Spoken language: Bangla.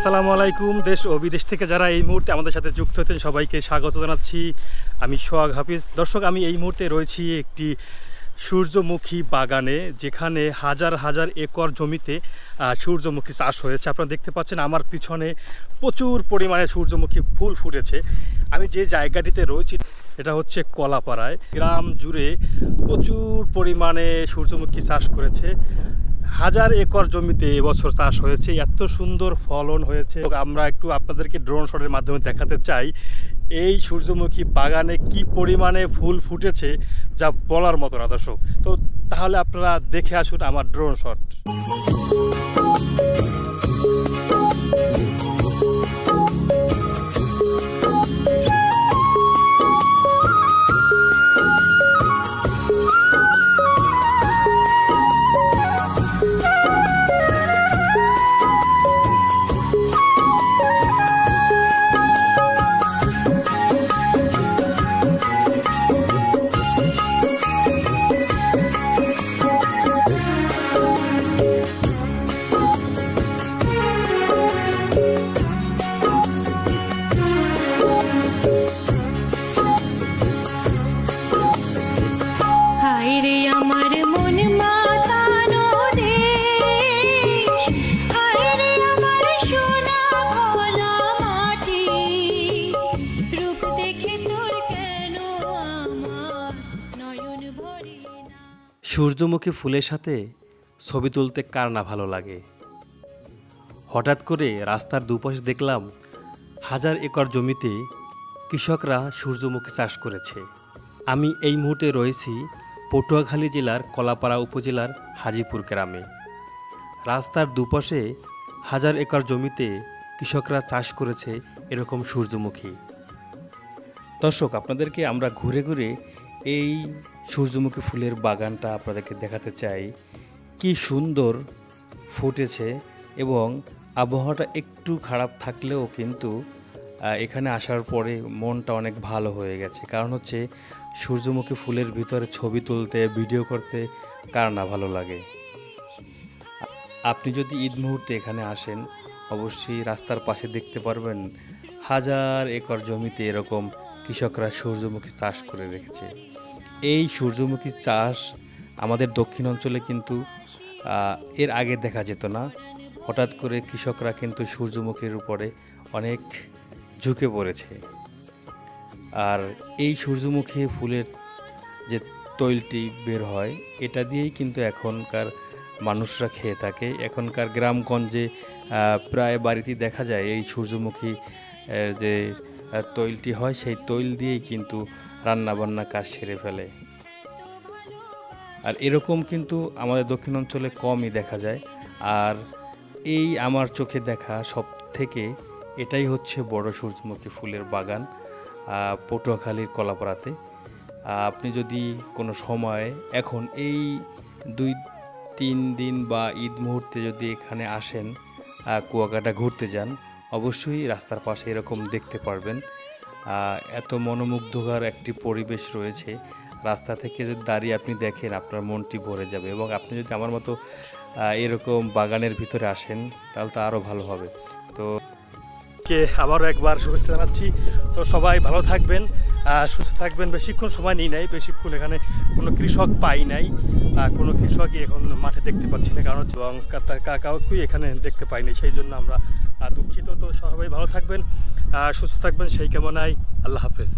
আসসালামু আলাইকুম, দেশ ও বিদেশ থেকে যারা এই মুহূর্তে আমাদের সাথে যুক্ত হচ্ছেন সবাইকে স্বাগত জানাচ্ছি। আমি সোহাগ হাফিজ। দর্শক, আমি এই মুহূর্তে রয়েছি একটি সূর্যমুখী বাগানে, যেখানে হাজার হাজার একর জমিতে সূর্যমুখী চাষ হয়েছে। আপনারা দেখতে পাচ্ছেন আমার পিছনে প্রচুর পরিমাণে সূর্যমুখী ফুল ফুটেছে। আমি যে জায়গাটিতে রয়েছি, এটা হচ্ছে কলাপাড়ায়। গ্রাম জুড়ে প্রচুর পরিমাণে সূর্যমুখী চাষ করেছে। হাজার একর জমিতে এবছর চাষ হয়েছে, এত সুন্দর ফলন হয়েছে। আমরা একটু আপনাদেরকে ড্রোন শটের মাধ্যমে দেখাতে চাই, এই সূর্যমুখী বাগানে কি পরিমাণে ফুল ফুটেছে, যা বলার মতো না দর্শক। তো তাহলে আপনারা দেখে আসুন আমার ড্রোন শট সূর্যমুখী ফুলের সাথে ছবি তুলতে কার না ভালো লাগে? হঠাৎ করে রাস্তার দুপাশে দেখলাম হাজার একর জমিতে কৃষকরা সূর্যমুখী চাষ করেছে। আমি এই মুহূর্তে রয়েছি পটুয়াখালী জেলার কলাপাড়া উপজেলার হাজিপুর গ্রামে। রাস্তার দুপাশে হাজার একর জমিতে কৃষকরা চাষ করেছে এরকম সূর্যমুখী। দর্শক, আপনাদেরকে আমরা ঘুরে ঘুরে এই সূর্যমুখী ফুলের বাগানটা আপনাদেরকে দেখাতে চাই। কি সুন্দর ফুটেছে এবং আবহাওয়াটা একটু খারাপ থাকলেও কিন্তু এখানে আসার পরে মনটা অনেক ভালো হয়ে গেছে। কারণ হচ্ছে সূর্যমুখী ফুলের ভিতরে ছবি তুলতে, ভিডিও করতে কার না ভালো লাগে? আপনি যদি ঈদ মুহূর্তে এখানে আসেন, অবশ্যই রাস্তার পাশে দেখতে পারবেন হাজার একর জমিতে এরকম কৃষকরা সূর্যমুখী চাষ করে রেখেছে। এই সূর্যমুখী চাষ আমাদের দক্ষিণ অঞ্চলে কিন্তু এর আগে দেখা যেত না। হঠাৎ করে কৃষকরা কিন্তু সূর্যমুখীর উপরে অনেক ঝুঁকে পড়েছে। আর এই সূর্যমুখী ফুলের যে তৈলটি বের হয়, এটা দিয়েই কিন্তু এখনকার মানুষরা খেয়ে থাকে। এখনকার গ্রামগঞ্জে প্রায় বাড়িতেই দেখা যায় এই সূর্যমুখী যে তৈলটি হয়, সেই তৈল দিয়েই কিন্তু রান্নাবান্না কাজ সেরে ফেলে। আর এরকম কিন্তু আমাদের দক্ষিণ অঞ্চলে কমই দেখা যায়। আর এই আমার চোখে দেখা সব থেকে এটাই হচ্ছে বড় সূর্যমুখী ফুলের বাগান পটুয়াখালীর কলাপাড়াতে। আপনি যদি কোনো সময় এখন এই দুই, তিন দিন বা ঈদ মুহূর্তে যদি এখানে আসেন কুয়াকাটা ঘুরতে যান, অবশ্যই রাস্তার পাশে এরকম দেখতে পারবেন। এত মনোমুগ্ধকর একটি পরিবেশ রয়েছে। রাস্তা থেকে যদি দাঁড়িয়ে আপনি দেখেন, আপনার মনটি ভরে যাবে এবং আপনি যদি আমার মতো এরকম বাগানের ভিতরে আসেন, তাহলে তো আরও ভালো হবে। তো কে আবারও একবার শুভেচ্ছা জানাচ্ছি। তো সবাই ভালো থাকবেন সুস্থ থাকবেন। বেশিক্ষণ সময় নিই নাই, বেশিক্ষণ এখানে কোনো কৃষক পাই নাই কোনো কৃষকই এখন মাঠে দেখতে পাচ্ছি না। কারণ এবং কাউকেই এখানে দেখতে পাইনি সেই জন্য আমরা দুঃখিত। তো সবাই ভালো থাকবেন। সুস্থ থাকবেন সেই কামনায় আল্লাহ হাফেজ।